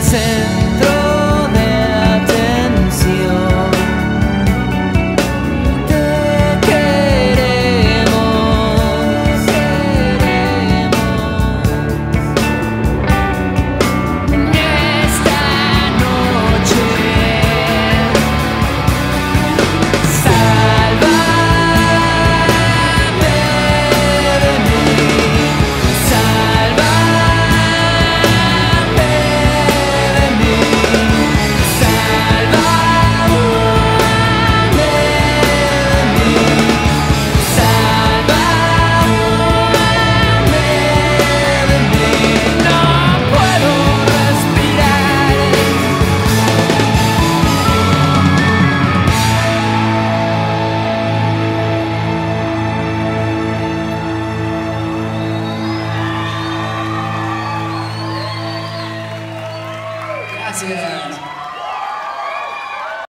dancing. Gracias.